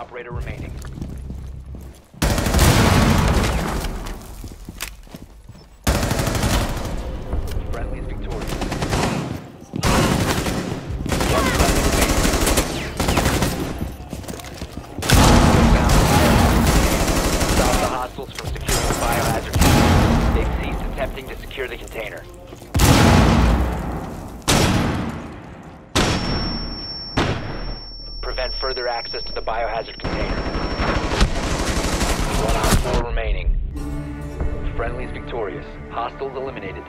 operator remaining. Friendly securing the biohazard. They've ceased attempting to secure the container. Further access to the biohazard container. One on four remaining. Friendly is victorious. Hostiles eliminated.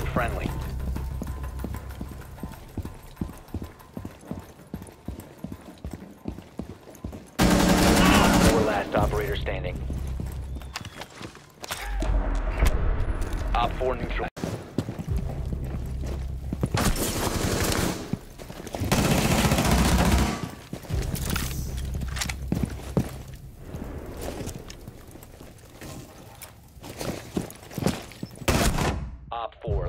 One friendly. Four last operator standing. Op 4 neutral. Op 4,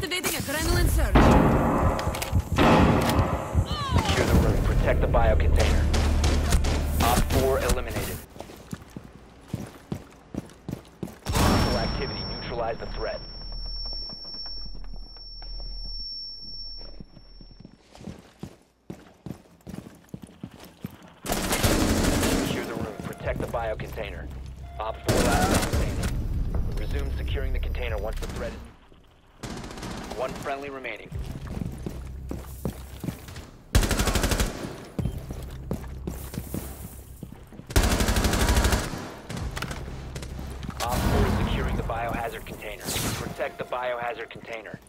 Activating adrenaline surge. Secure the room. Protect the bio container. Op 4 eliminated. Hostile activity. Neutralize the threat. Secure the room. Protect the bio container. Op 4 last. Resume securing the container once the threat is... One friendly remaining. Op 4 is securing the biohazard container. Protect the biohazard container.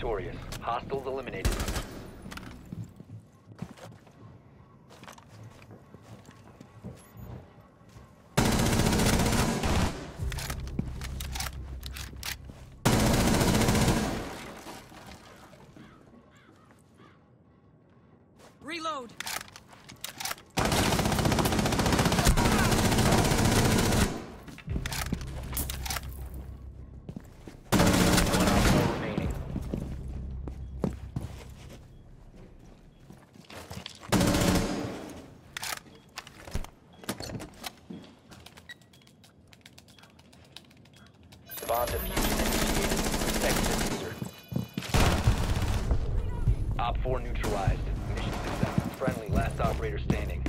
Victorious. Hostiles eliminated. Reload. One op 4 remaining. Bomb diffusion initiated. Protect the diffuser. Op 4 neutralized. Mission success. Friendly, last operator standing.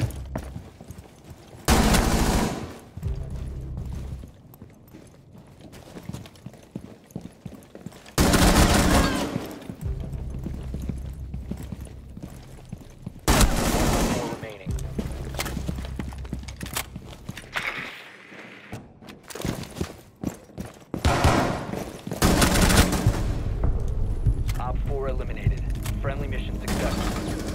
One more remaining. Op 4 eliminated. Friendly mission successful.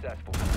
Successful.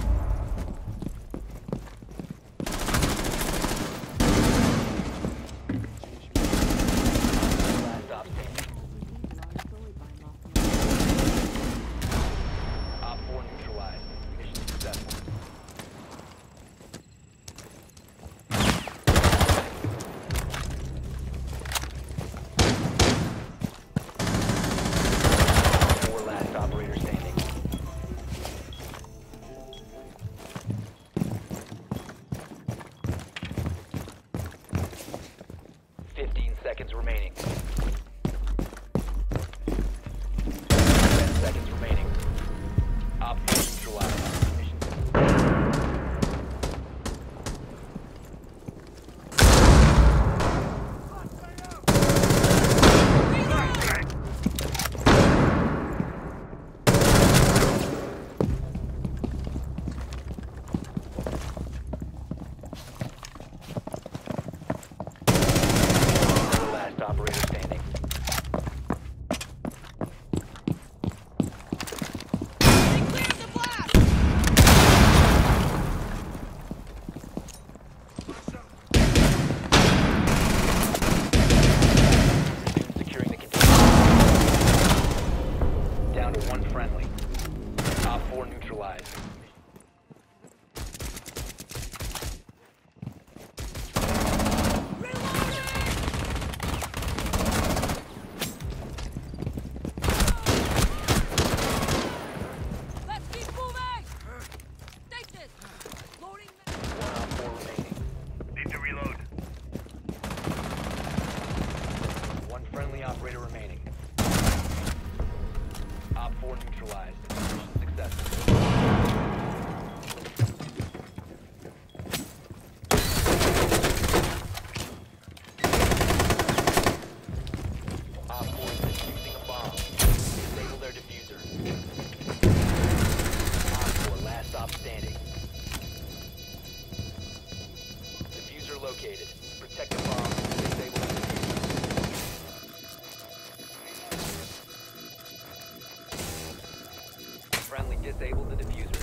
Friendly disabled the diffuser.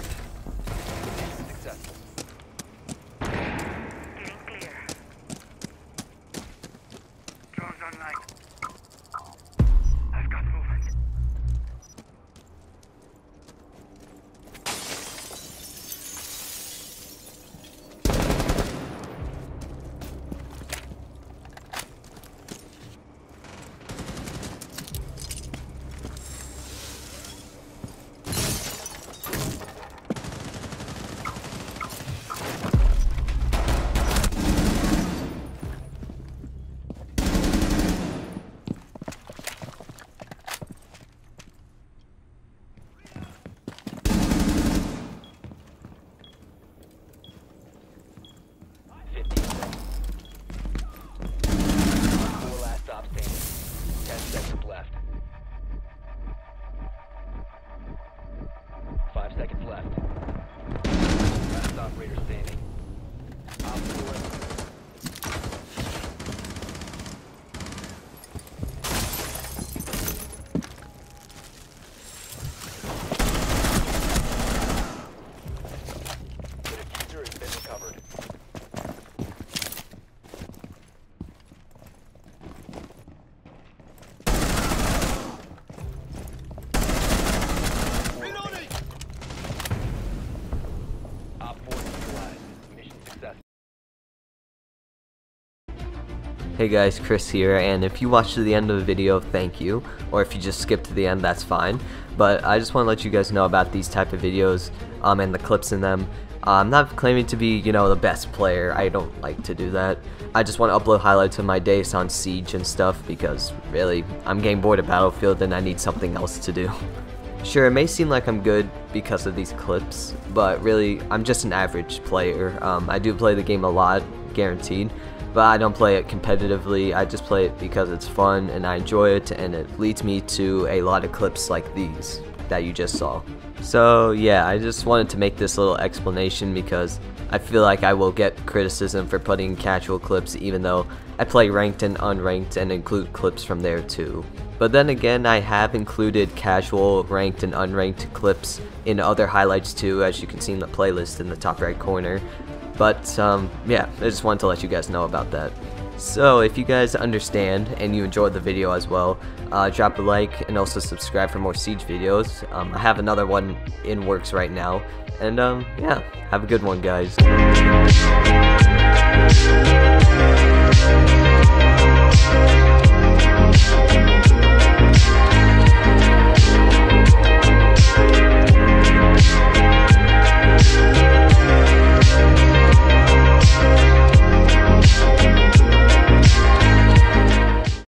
Successful. Hey guys, Chris here, and if you watched to the end of the video, thank you. Or if you just skipped to the end, that's fine. But I just want to let you guys know about these type of videos um, and the clips in them. Uh, I'm not claiming to be, you know, the best player. I don't like to do that. I just want to upload highlights of my days on Siege and stuff because, really, I'm getting bored of Battlefield and I need something else to do. Sure, it may seem like I'm good because of these clips, but really, I'm just an average player. Um, I do play the game a lot, guaranteed, but I don't play it competitively. I just play it because it's fun and I enjoy it, and it leads me to a lot of clips like these that you just saw. So yeah, I just wanted to make this little explanation because I feel like I will get criticism for putting casual clips even though I play ranked and unranked and include clips from there too. But then again, I have included casual, ranked, and unranked clips in other highlights too, as you can see in the playlist in the top right corner. But um, yeah, I just wanted to let you guys know about that. So if you guys understand and you enjoyed the video as well, uh, drop a like and also subscribe for more Siege videos. Um, I have another one in works right now. And um, yeah, have a good one guys.